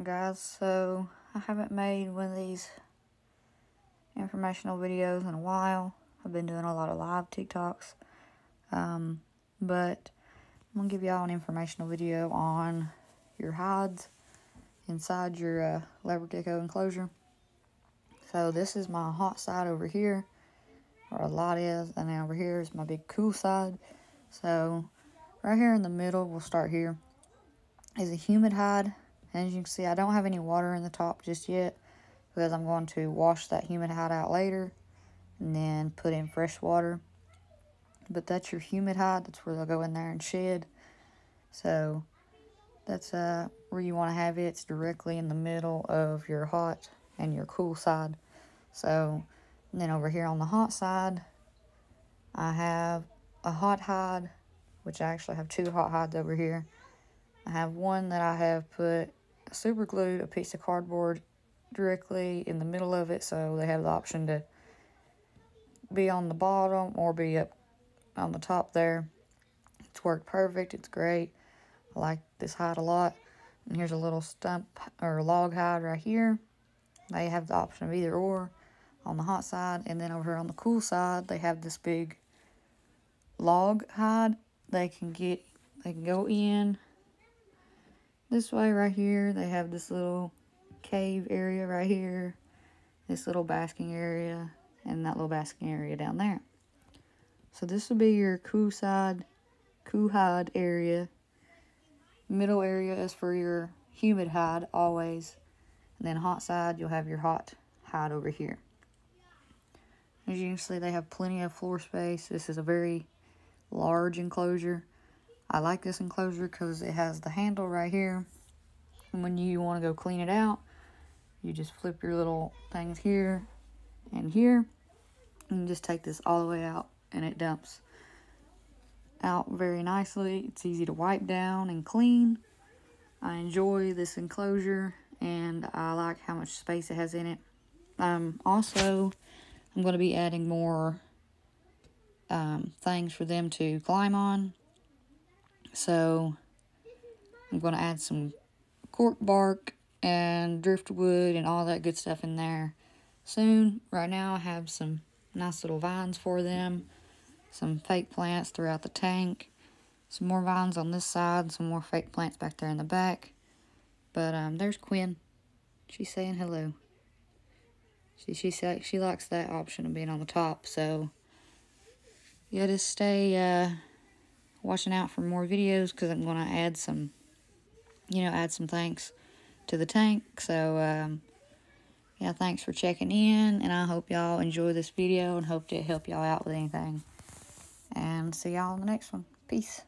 Guys, so I haven't made one of these informational videos in a while. I've been doing a lot of live TikToks. Um, but I'm going to give y'all an informational video on your hides inside your uh, leopard gecko enclosure. So this is my hot side over here, where a lot is, and then over here is my big cool side. So right here in the middle, we'll start here, is a humid hide. As you can see, I don't have any water in the top just yet because I'm going to wash that humid hide out later and then put in fresh water. But that's your humid hide. That's where they'll go in there and shed. So that's uh, where you want to have it. It's directly in the middle of your hot and your cool side. So then over here on the hot side, I have a hot hide, which I actually have two hot hides over here. I have one that I have put super glued a piece of cardboard directly in the middle of it so they have the option to be on the bottom or be up on the top there. It's worked perfect. It's great. I like this hide a lot. And here's a little stump or log hide right here. They have the option of either or on the hot side. And then over here on the cool side, they have this big log hide. They can get, they can go in this way right here. They have this little cave area right here. This little basking area and that little basking area down there. So this would be your cool side, cool hide area. Middle area is for your humid hide always. And then hot side, you'll have your hot hide over here. As you can see, they have plenty of floor space. This is a very large enclosure. I like this enclosure because it has the handle right here. And when you want to go clean it out, you just flip your little things here and here. And just take this all the way out and it dumps out very nicely. It's easy to wipe down and clean. I enjoy this enclosure and I like how much space it has in it. Um, also, I'm going to be adding more um, things for them to climb on. So, I'm going to add some cork bark and driftwood and all that good stuff in there soon. Right now, I have some nice little vines for them, some fake plants throughout the tank, some more vines on this side, some more fake plants back there in the back. But um, there's Quinn. She's saying hello. She she she likes that option of being on the top. So yeah, just stay uh, watching out for more videos because I'm gonna add some, you know, add some thanks to the tank. So um, yeah, thanks for checking in, and I hope y'all enjoy this video and hope to help y'all out with anything. And see y'all in the next one. Peace.